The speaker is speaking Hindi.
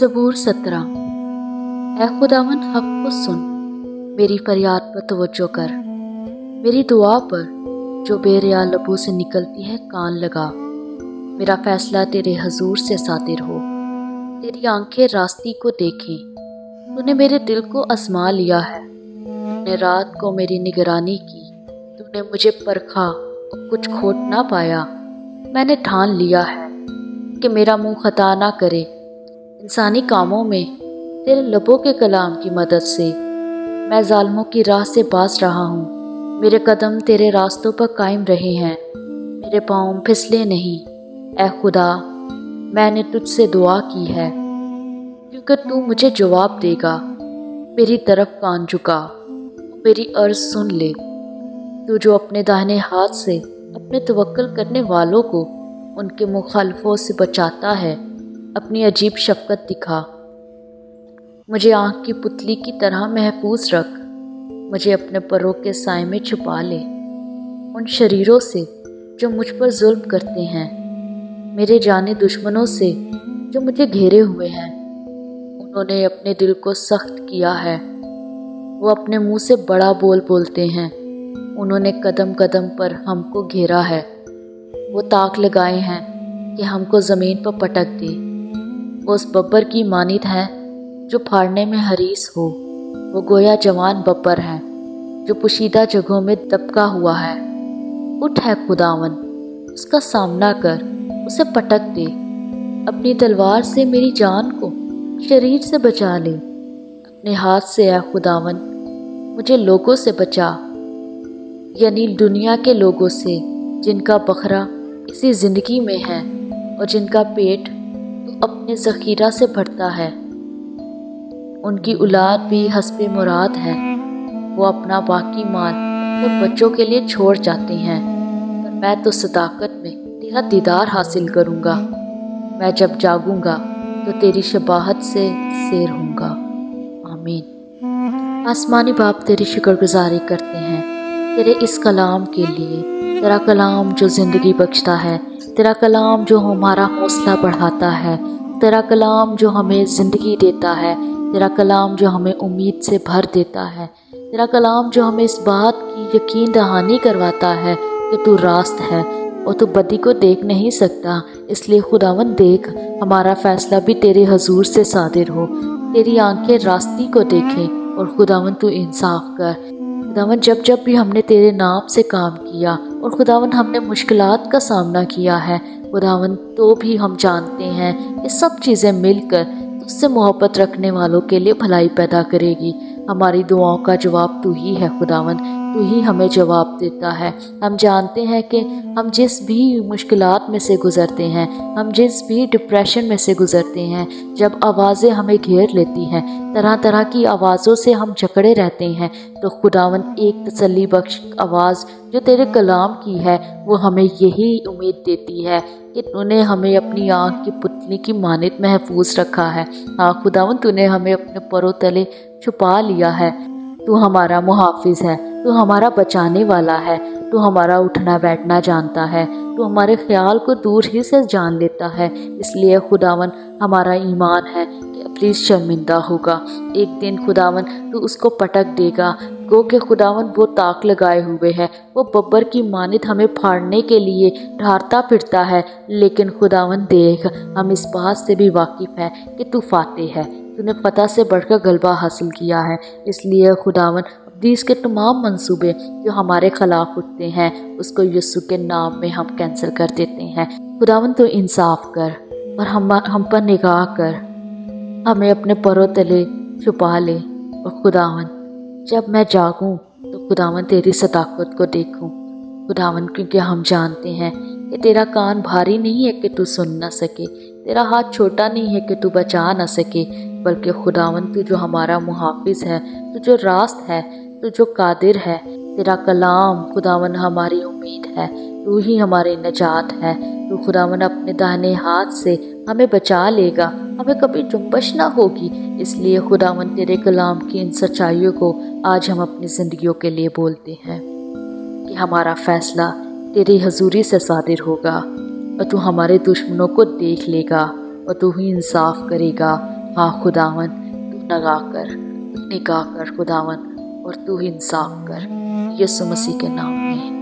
सबूर सत्रह। ए खुदावन, हक को सुन। मेरी फरियाद पर तवज्जो कर। मेरी दुआ पर जो बेरिया लबू से निकलती है, कान लगा। मेरा फैसला तेरे हजूर से सातिर हो। तेरी आँखें रास्ती को देखें। तूने मेरे दिल को आजमा लिया है। तूने रात को मेरी निगरानी की। तूने मुझे परखा और कुछ खोट ना पाया। मैंने ठान लिया है कि मेरा मुँह खता ना करे। इंसानी कामों में तेरे लबों के कलाम की मदद से मैं जालमों की राह से बास रहा हूँ। मेरे कदम तेरे रास्तों पर कायम रहे हैं। मेरे पाँव फिसले नहीं। ए खुदा, मैंने तुझसे दुआ की है। क्योंकि तू मुझे जवाब देगा। मेरी तरफ़ कान झुका। मेरी अर्ज़ सुन ले। तू जो अपने दाहिने हाथ से अपने तवक्ल करने वालों को उनके मुखालफों से बचाता है अपनी अजीब शफकत दिखा। मुझे आँख की पुतली की तरह महफूज रख। मुझे अपने परों के साय में छुपा ले। उन शरीरों से जो मुझ पर जुल्म करते हैं। मेरे जाने दुश्मनों से जो मुझे घेरे हुए हैं। उन्होंने अपने दिल को सख्त किया है। वो अपने मुँह से बड़ा बोल बोलते हैं। उन्होंने कदम कदम पर हमको घेरा है। वो ताक लगाए हैं कि हमको ज़मीन पर पटक दे। वो उस बब्बर की मानित है, जो फाड़ने में हरीस हो। वो गोया जवान बब्बर है, जो पुशीदा जगहों में दबका हुआ है। उठ है खुदावन, उसका सामना कर, उसे पटक दे। अपनी तलवार से मेरी जान को शरीर से बचा ले। अपने हाथ से है खुदावन, मुझे लोगों से बचा। यानी दुनिया के लोगों से, जिनका बखरा इसी ज़िंदगी में है और जिनका पेट अपने ज़ख़ीरा से भरता है। उनकी औलाद भी हसब मुराद है। वो अपना बाकी माल अपने बच्चों के लिए छोड़ जाते हैं। पर मैं तो सदाकत में तेरा दीदार हासिल करूँगा। मैं जब जागूँगा तो तेरी शबाहत से शेर हूँगा आमीन। आसमानी बाप तेरी शुक्रगुजारी करते हैं। तेरे इस कलाम के लिए, तेरा कलाम जो ज़िंदगी बख्शता है तेरा कलाम जो हमारा हौसला बढ़ाता है, तेरा कलाम जो हमें ज़िंदगी देता है, तेरा कलाम जो हमें उम्मीद से भर देता है, तेरा कलाम जो हमें इस बात की यकीन दहानी करवाता है कि तू रास्त है और तू बदी को देख नहीं सकता। इसलिए खुदावन देख, हमारा फ़ैसला भी तेरे हजूर से सादिर हो। तेरी आँखें रास्ती को देखें और खुदावन तू इंसाफ कर। खुदावन जब जब भी हमने तेरे नाम से काम किया और खुदावन, हमने मुश्किल का सामना किया है। खुदावन तो भी हम जानते हैं, ये सब चीज़ें मिलकर उससे मोहब्बत रखने वालों के लिए भलाई पैदा करेगी। हमारी दुआओं का जवाब तू ही है, खुदावन। तू ही हमें जवाब देता है। हम जानते हैं कि हम जिस भी मुश्किलात में से गुज़रते हैं, हम जिस भी डिप्रेशन में से गुज़रते हैं, जब आवाज़ें हमें घेर लेती हैं तरह तरह की आवाज़ों से हम जकड़े रहते हैं तो खुदावन एक तसली बख्श आवाज़ जो तेरे कलाम की है, वो हमें यही उम्मीद देती है कि तूने हमें अपनी आँख की पुतली की मानत महफूज रखा है। हाँ खुदावन, तूने हमें अपने परों तले छुपा लिया है। तू हमारा मुहाफिज है, तू हमारा बचाने वाला है, तू हमारा उठना बैठना जानता है, तू हमारे ख्याल को दूर ही से जान लेता है, इसलिए खुदावन हमारा ईमान है कि प्लीज़ शर्मिंदा होगा। एक दिन खुदावन तू उसको पटक देगा, गो के खुदावन वो ताक लगाए हुए है, वो बब्बर की मानित हमें फाड़ने के लिए ढारता फिरता है, लेकिन खुदावन देख, हम इस बात से भी वाकिफ़ है कि तू फाते है। तूने पता से बढ़कर गलबा हासिल किया है। इसलिए खुदावन दीस के तमाम मंसूबे जो हमारे खिलाफ उठते हैं, उसको यस्सु के नाम में हम कैंसिल कर देते हैं। खुदावन तो इंसाफ कर और हम हम पर निगाह कर। हमें अपने परों तले छुपा ले। और खुदावन, जब मैं जागूं तो खुदावन, तेरी सदाकत को देखूँ। खुदावन, क्योंकि हम जानते हैं कि तेरा कान भारी नहीं है कि तू सुन ना सके। तेरा हाथ छोटा नहीं है कि तू बचा ना सके। बल्कि खुदावन तू जो हमारा मुहाफिज है, तू जो रास्त है, तू जो कादिर है, तेरा कलाम खुदावन हमारी उम्मीद है, तू ही हमारी नजात है। तू खुदावन अपने दाहिने हाथ से हमें बचा लेगा, हमें कभी जुम्बश ना होगी। इसलिए खुदावन तेरे कलाम की इन सच्चाइयों को आज हम अपनी ज़िंदगियों के लिए बोलते हैं कि हमारा फ़ैसला तेरी हजूरी से सादिर होगा और तू हमारे दुश्मनों को देख लेगा और तू ही इंसाफ करेगा। हाँ खुदावन, तू नगा कर निगाह कर, खुदावन, और तू इंसाफ कर। यसु मसीह के नाम में।